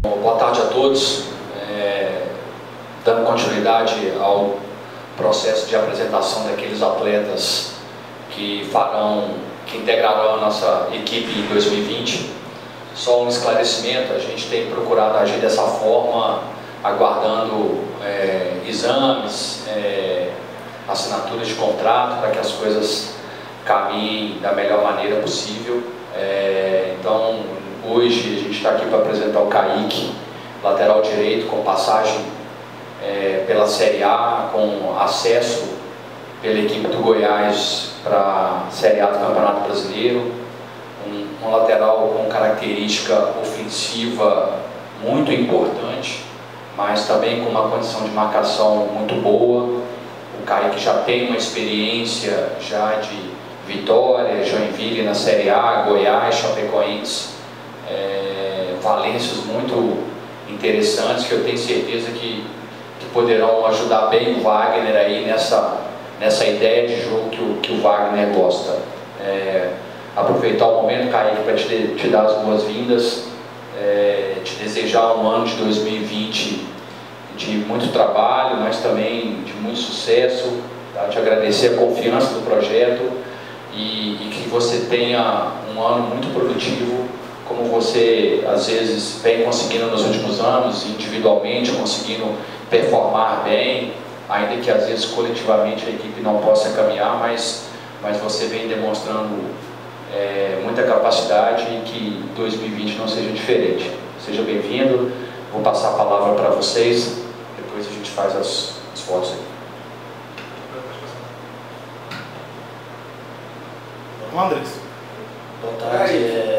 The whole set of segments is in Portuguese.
Boa tarde a todos. É, dando continuidade ao processo de apresentação daqueles atletas que farão, que integrarão a nossa equipe em 2020. Só um esclarecimento, a gente tem procurado agir dessa forma, aguardando é, exames, é, assinaturas de contrato para que as coisas caminhem da melhor maneira possível. É, então, hoje a gente está aqui para apresentar o Kaique, lateral direito, com passagem é, pela Série A, com acesso pela equipe do Goiás para a Série A do Campeonato Brasileiro. Um, um lateral com característica ofensiva muito importante, mas também com uma condição de marcação muito boa. O Kaique já tem uma experiência já de Vitória, Joinville na Série A, Goiás, Chapecoense, valências muito interessantes que eu tenho certeza que, que poderão ajudar bem o Wagner aí nessa, nessa ideia de jogo que o, que o Wagner gosta. É, aproveitar o momento, Kaique, para te, te dar as boas-vindas, é, te desejar um ano de 2020 de muito trabalho, mas também de muito sucesso, tá? te agradecer a confiança do projeto e, e que você tenha um ano muito produtivo, como você às vezes vem conseguindo nos últimos anos, individualmente conseguindo performar bem, ainda que às vezes coletivamente a equipe não possa caminhar, mas, mas você vem demonstrando é, muita capacidade e que 2020 não seja diferente. Seja bem-vindo, vou passar a palavra para vocês, depois a gente faz as, as fotos aí. Andres. Boa tarde, é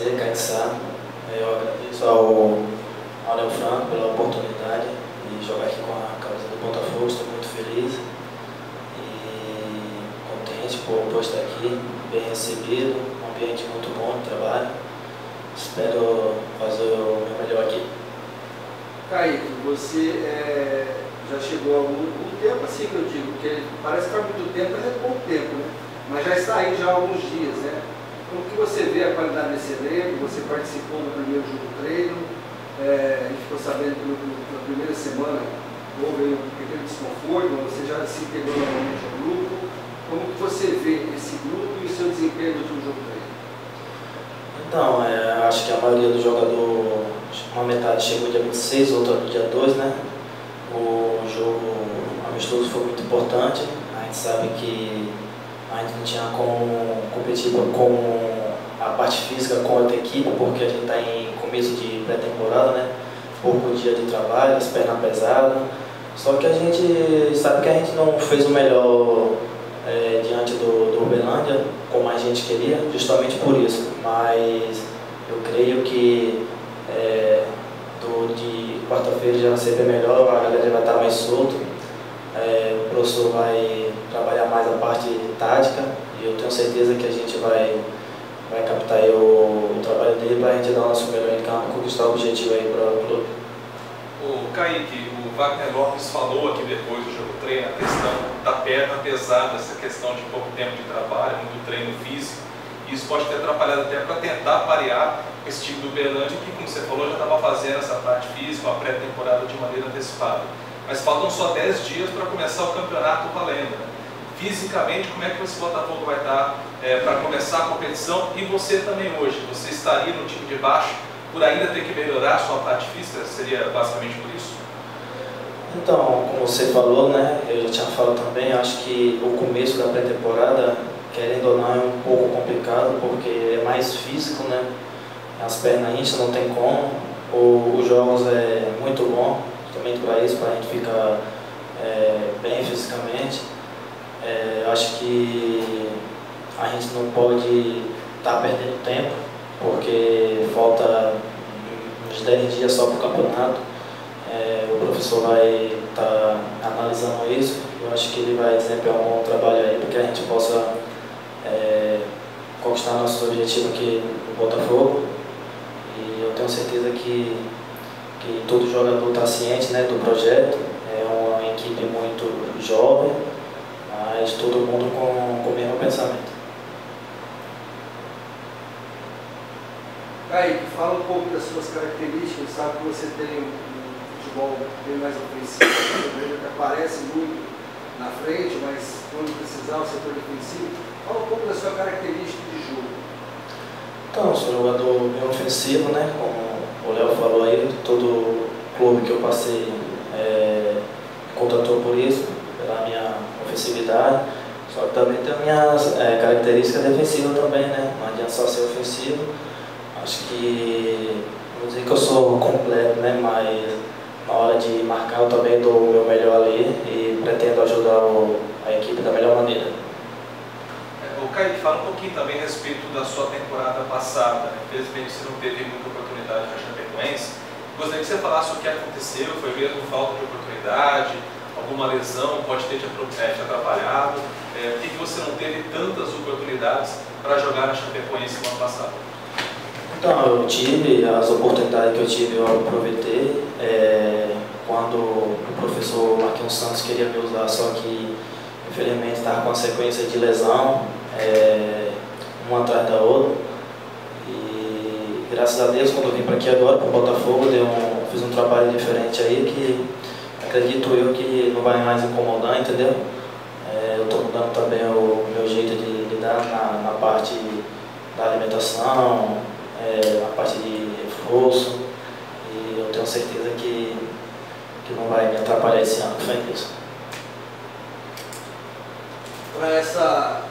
prazer, Kaique Sá. Eu agradeço ao, ao Franco pela oportunidade de jogar aqui com a camisa do Botafogo, estou muito feliz e contente por, por estar aqui, bem recebido, um ambiente muito bom de trabalho. Espero fazer o meu melhor aqui. Kaique, você é, já chegou há algum, tempo assim que eu digo, porque parece que faz muito tempo, mas é pouco tempo, né? mas já está aí já há alguns dias, né? Como que você vê a qualidade desse elenco? Você participou do primeiro jogo do treino, é, a gente ficou sabendo que na primeira semana houve um pequeno desconforto, você já se integrou novamente ao grupo. Como que você vê esse grupo e o seu desempenho no último jogo do treino? Então, é, acho que a maioria do jogador, uma metade chegou dia 26, outra no dia 2, né? O jogo amistoso foi muito importante. A gente sabe que a gente não tinha como competir com a parte física com outra equipe, porque a gente está em começo de pré-temporada, né? Pouco dia de trabalho, as pernas pesadas. Só que a gente sabe que a gente não fez o melhor é, diante do, do Uberlândia, como a gente queria, justamente por isso. Mas eu creio que é, do, de quarta-feira já vai ser melhor, a galera vai estar mais solto. É, o professor vai trabalhar mais a parte tática e eu tenho certeza que a gente vai, vai captar o, o trabalho dele para a gente dar o nosso melhor em campo e conquistar o objetivo aí para o clube. O Kaique, o Wagner Lopes falou aqui depois do jogo treino a questão da perna pesada, essa questão de pouco tempo de trabalho, muito treino físico. Isso pode ter atrapalhado até para tentar parear esse time do Berlândia, que, como você falou, já estava fazendo essa parte física, uma pré-temporada de maneira antecipada. Mas faltam só 10 dias para começar o campeonato valendo. Né? Fisicamente, como é que esse Botafogo vai estar é, para começar a competição e você também hoje, você estaria no time de baixo por ainda ter que melhorar a sua parte física? Seria basicamente por isso? Então, como você falou, né, eu já tinha falado também, acho que o começo da pré-temporada, querendo ou não, é um pouco complicado, porque é mais físico, né, as pernas incham, não tem como, o, os jogos é muito bom, também para isso, para a gente ficar é, bem fisicamente. É, acho que a gente não pode estar tá perdendo tempo, porque falta uns 10 dias só para o campeonato. É, o professor vai estar tá analisando isso. Eu acho que ele vai desempenhar um bom trabalho aí para que a gente possa é, conquistar nossos objetivos aqui no Botafogo. E eu tenho certeza que, que todo jogador está ciente né, do projeto. É uma equipe muito jovem mas todo mundo com, com o mesmo pensamento. Kaique, fala um pouco das suas características, sabe que você tem um, futebol bem mais ofensivo, que aparece muito na frente, mas quando precisar o setor defensivo. Fala um pouco da sua característica de jogo. Então, sou jogador bem ofensivo, né? Como o Léo falou aí, todo clube que eu passei é, contratou por isso, ofensividade. Só que também tem minhas é, características defensivas também, né? Não adianta só ser ofensivo. Acho que, não dizer que eu sou completo, né? Mas na hora de marcar eu também dou o meu melhor ali e pretendo ajudar o, a equipe da melhor maneira. É, o Kaique, fala um pouquinho também a respeito da sua temporada passada. Né? Infelizmente você não teve muita oportunidade na Chapecoense. Gostaria que você falasse o que aconteceu, foi mesmo falta de oportunidade, alguma lesão pode ter te, te atrapalhado? É, por que você não teve tantas oportunidades para jogar na Chapecoense no ano passado? Então, eu tive, as oportunidades que eu tive eu aproveitei. É, quando o professor Marquinhos Santos queria me usar, só que infelizmente estava com a sequência de lesão, é, uma atrás da outra. E graças a Deus, quando eu vim para aqui agora, para o Botafogo, deu um, fiz um trabalho diferente aí que acredito eu que não vai mais incomodar, entendeu? É, eu estou mudando também o meu jeito de lidar na, na parte da alimentação, é, na parte de reforço, e eu tenho certeza que, que não vai me atrapalhar esse ano, fé nisso. Para essa,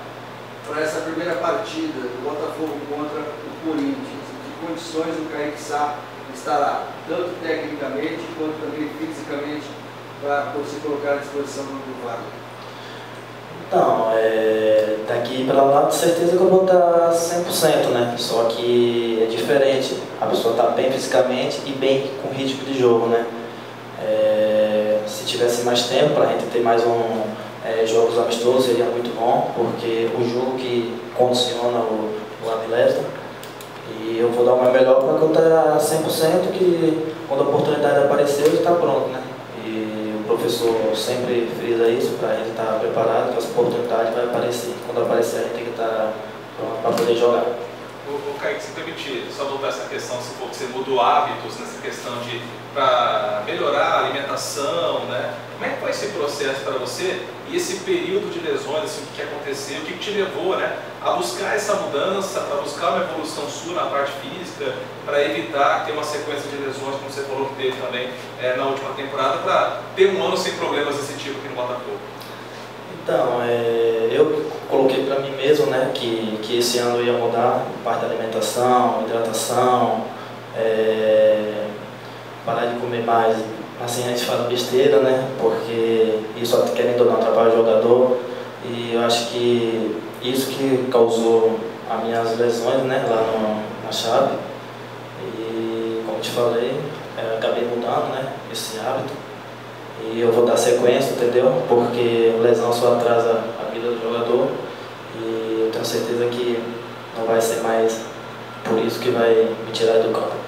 essa primeira partida do Botafogo contra o Corinthians, que condições o Kaique Sá estará, tanto tecnicamente quanto também fisicamente, para se colocar à disposição do Wagner? Então, é, daqui para lá, de certeza que eu vou estar 100%, né? Só que é diferente. A pessoa está bem fisicamente e bem com ritmo de jogo, né? É, se tivesse mais tempo para a gente ter mais um é, jogos amistosos seria muito bom, porque o jogo que condiciona o, o atleta. E eu vou dar o meu melhor para que eu esteja 100% que quando a oportunidade aparecer eu estar pronto, né? Professor sempre frisa isso para a gente estar tá preparado, que as oportunidades vai aparecer. Quando aparecer, a gente tem que estar tá pronto para poder jogar. O, o Kaique, se permitir, só voltar essa questão, se for que você mudou hábitos nessa questão de para melhorar a alimentação, né? Como é que foi esse processo para você e esse período de lesões, assim, o que aconteceu, o que te levou, né, a buscar essa mudança, para buscar uma evolução sua na parte física, para evitar ter uma sequência de lesões, como você falou que teve também é, na última temporada, para ter um ano sem problemas desse tipo aqui no Botafogo? Então, é, eu coloquei para mim mesmo, né, que, que esse ano eu ia mudar parte da alimentação, hidratação, é, parar de comer mais, assim a gente fala besteira, né? Porque isso querendo ou não atrapalha o jogador. E eu acho que isso que causou as minhas lesões, né? Lá no, na chave. E como te falei, eu acabei mudando, né? Esse hábito. E eu vou dar sequência, entendeu? Porque lesão só atrasa a vida do jogador. E eu tenho certeza que não vai ser mais por isso que vai me tirar do campo.